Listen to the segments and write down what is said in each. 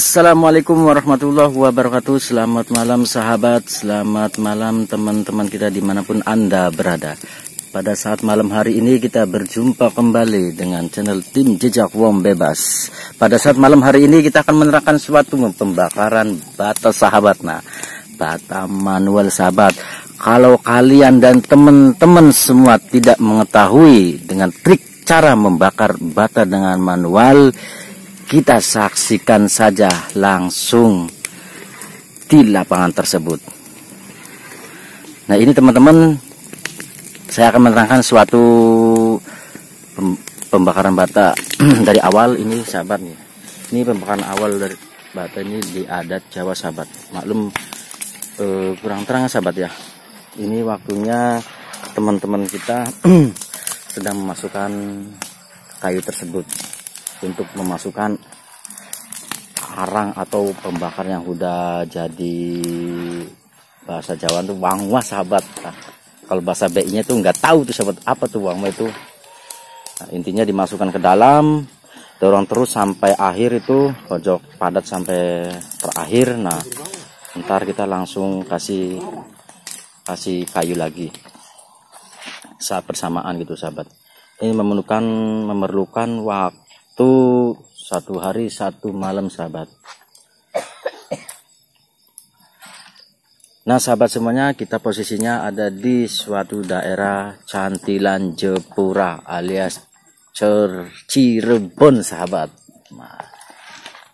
Assalamualaikum warahmatullahi wabarakatuh. Selamat malam sahabat. Selamat malam teman-teman kita di mana pun anda berada. Pada saat malam hari ini kita berjumpa kembali Dengan channel tim jejak wong bebas. Pada saat malam hari ini kita akan menerangkan suatu pembakaran bata sahabat Nah. Bata manual sahabat. Kalau kalian dan teman-teman semua tidak mengetahui Dengan trik cara membakar bata dengan manual kita saksikan saja langsung di lapangan tersebut. Nah ini teman-teman, saya akan menerangkan suatu pembakaran bata dari awal ini sahabat nih. Ini pembakaran awal dari bata ini di adat Jawa sahabat. Maklum eh, kurang terang sahabat ya. Ini waktunya teman-teman kita sedang memasukkan kayu tersebut untuk memasukkan arang atau pembakar yang sudah jadi bahasa Jawa itu wangwa sahabat. Nah, kalau bahasa B nya itu nggak tahu tuh sahabat apa tuh wangwa itu? Nah, intinya dimasukkan ke dalam dorong terus sampai akhir itu pojok padat sampai terakhir. Nah ntar kita langsung kasih kasih kayu lagi. Saat bersamaan gitu sahabat. Ini memerlukan memerlukan waktu itu satu hari satu malam sahabat Nah sahabat semuanya kita posisinya ada di suatu daerah Cantilan Jepura alias Cirebon sahabat nah.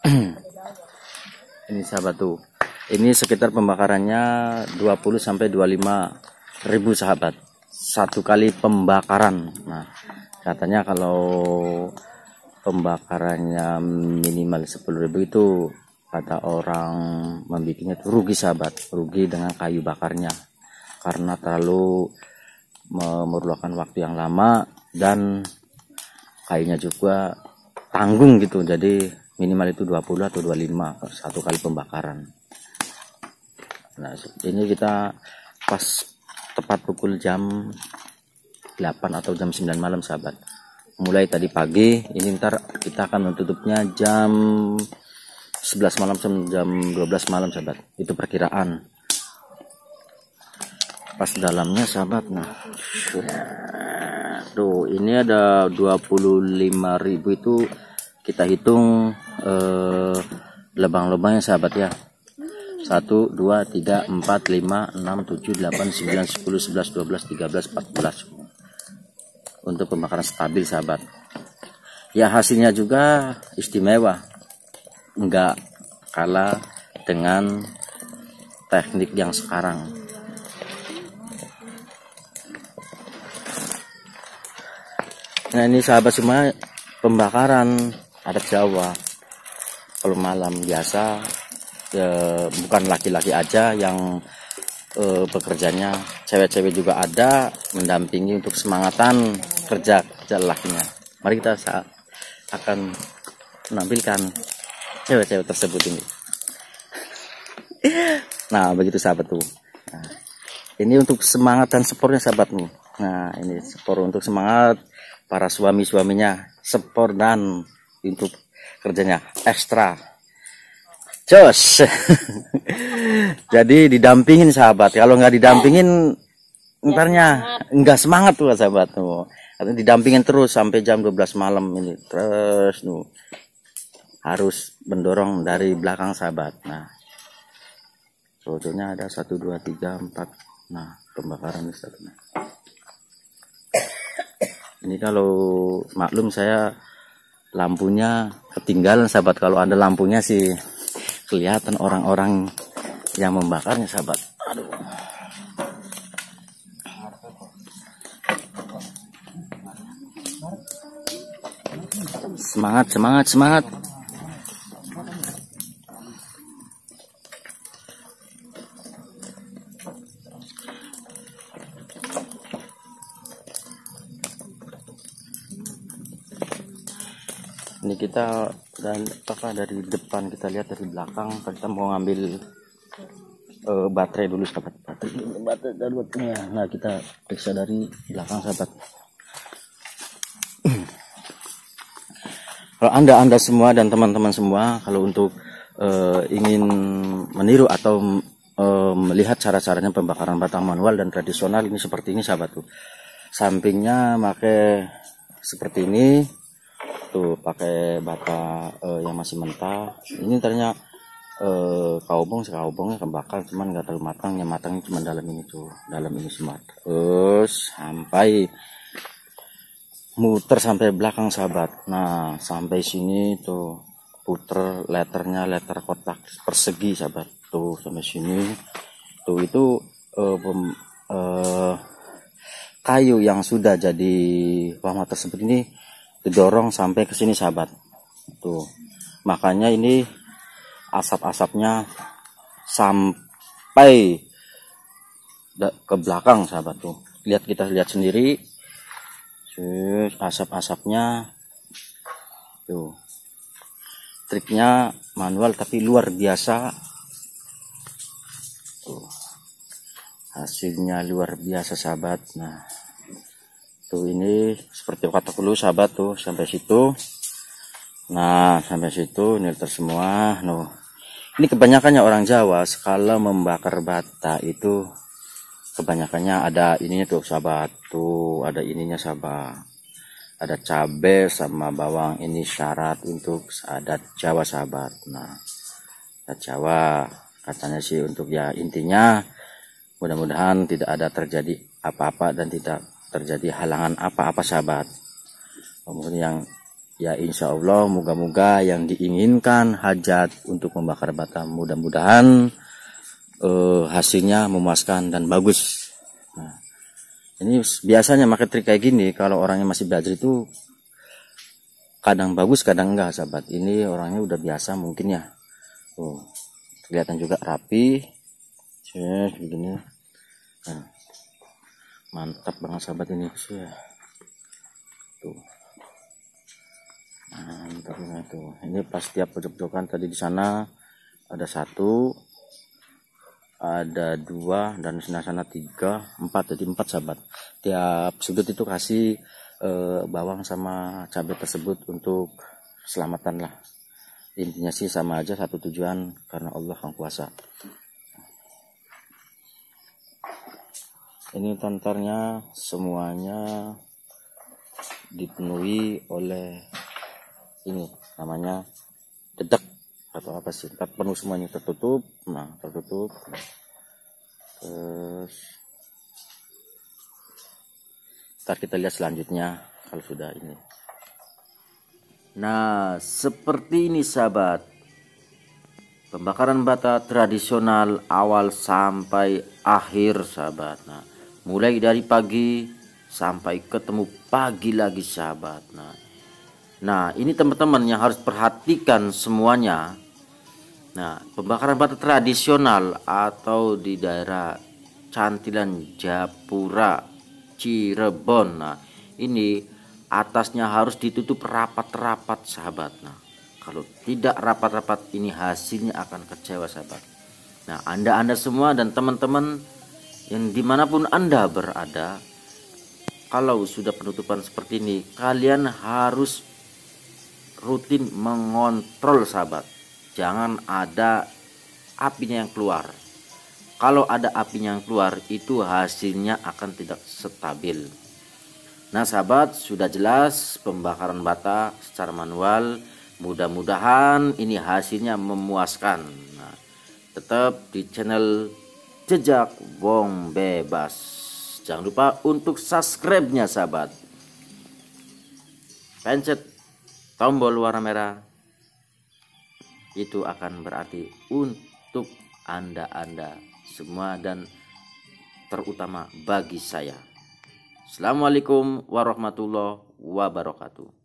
ini sahabat tuh. Ini sekitar pembakarannya 20 sampai 25 ribu sahabat satu kali pembakaran. Nah katanya kalau pembakarannya minimal 10.000 itu kata orang membuatnya itu rugi sahabat. Rugi dengan kayu bakarnya. Karena terlalu memerlukan waktu yang lama dan kayunya juga tanggung gitu. Jadi minimal itu 20 atau 25 satu kali pembakaran. Nah ini kita pas tepat pukul jam 8 atau jam 9 malam sahabat mulai tadi pagi. Ini ntar kita akan menutupnya jam 11 malam jam 12 malam sahabat. Itu perkiraan. Pas dalamnya sahabat. Nah tuh ini ada 25.000 itu kita hitung eh, lebang-lebangnya sahabat ya. 1 2 3 4 5 6 7 8 9 10 11 12 13 14 untuk pembakaran stabil sahabat. Ya hasilnya juga istimewa. Enggak kalah dengan teknik yang sekarang. Nah ini sahabat semua pembakaran adat Jawa. Kalau malam biasa ya, bukan laki-laki aja yang uh, bekerjanya cewek-cewek juga ada mendampingi untuk semangatan kerja kerja lakinya mari kita saat akan menampilkan cewek-cewek tersebut ini. Nah begitu sahabat tuh. Nah, ini untuk semangat dan spornya sahabatmu nah ini sport untuk semangat para suami-suaminya. Sport dan untuk kerjanya ekstra Jos. Jadi didampingin sahabat. Kalau nggak didampingin entarnya nggak semangat tuh sahabat tuh. Karena didampingin terus sampai jam 12 malam ini terus tuh harus mendorong dari belakang sahabat. Nah, sebetulnya ada satu dua tiga empat. Nah, pembakaran ini satu. Ini kalau maklum saya lampunya ketinggalan sahabat. Kalau ada lampunya sih kelihatan orang-orang yang membakarnya sahabat. Aduh. Semangat semangat semangat ini kita dan apakah dari depan kita lihat dari belakang kita mau ngambil uh, baterai dulu sahabat baterai baterai nah kita periksa dari belakang sahabat. Kalau anda anda semua dan teman-teman semua kalau untuk uh, ingin meniru atau uh, melihat cara-caranya pembakaran bata manual dan tradisional ini seperti ini sahabat. Tuh sampingnya pakai seperti ini tuh pakai bata uh, yang masih mentah. Ini ternyata uh, kaubong sekaubongnya kebakar cuman nggak terlalu matang. Yang matangnya cuma dalam ini tuh dalam ini semua. Terus sampai muter sampai belakang sahabat. Nah sampai sini tuh puter letternya letter kotak persegi sahabat. Tuh sampai sini. Tuh itu uh, pem, uh, kayu yang sudah jadi lama tersebut ini didorong sampai ke sini sahabat tuh makanya ini asap-asapnya sampai ke belakang sahabat tuh lihat kita lihat sendiri asap-asapnya tuh. Triknya manual tapi luar biasa. Tuh. Hasilnya luar biasa sahabat. Nah, tuh ini seperti kata dulu sahabat tuh sampai situ. Nah, sampai situ ini semua. Noh. Ini kebanyakannya orang Jawa skala membakar bata itu kebanyakannya ada ininya tuh sahabat tuh ada ininya sahabat ada cabai sama bawang ini syarat untuk adat Jawa sahabat nah adat Jawa katanya sih untuk ya intinya mudah-mudahan tidak ada terjadi apa-apa dan tidak terjadi halangan apa-apa sahabat kemudian yang ya insya Allah moga-moga yang diinginkan hajat untuk membakar bata mudah-mudahan uh, hasilnya memuaskan dan bagus. Nah, ini biasanya pakai trik kayak gini kalau orangnya masih belajar itu kadang bagus kadang enggak sahabat. Ini orangnya udah biasa mungkin ya. Tuh, kelihatan juga rapi. Cek begini. Nah, mantap banget sahabat ini. Tuh. Mantap banget tuh. Ini pas tiap pojok-pojokan tadi di sana ada satu ada dua dan sana sana tiga empat jadi empat sahabat tiap sudut itu kasih eh, bawang sama cabai tersebut untuk selamatan lah intinya sih sama aja satu tujuan karena Allah yang kuasa ini tantarnya semuanya dipenuhi oleh ini namanya dedak atau apa sih? Penuh semuanya tertutup. Nah tertutup. Terus ntar kita lihat selanjutnya kalau sudah ini. Nah seperti ini sahabat. Pembakaran bata tradisional awal sampai akhir sahabat. Nah mulai dari pagi sampai ketemu pagi lagi sahabat nah Nah, ini teman-teman yang harus perhatikan semuanya. Nah, pembakaran batu tradisional atau di daerah Cantilan Japura Cirebon. Nah, ini atasnya harus ditutup rapat-rapat sahabat. Nah, kalau tidak rapat-rapat ini hasilnya akan kecewa sahabat. Nah, anda-anda semua dan teman-teman yang di mana pun anda berada, kalau sudah penutupan seperti ini, kalian harus rutin mengontrol sahabat. Jangan ada apinya yang keluar. Kalau ada apinya yang keluar itu hasilnya akan tidak stabil. Nah sahabat sudah jelas pembakaran bata secara manual. Mudah-mudahan ini hasilnya memuaskan. Nah, tetap di channel jejak wong bebas jangan lupa untuk subscribe nya sahabat pencet tombol warna merah itu akan berarti untuk anda-anda semua dan terutama bagi saya. Assalamualaikum warahmatullahi wabarakatuh.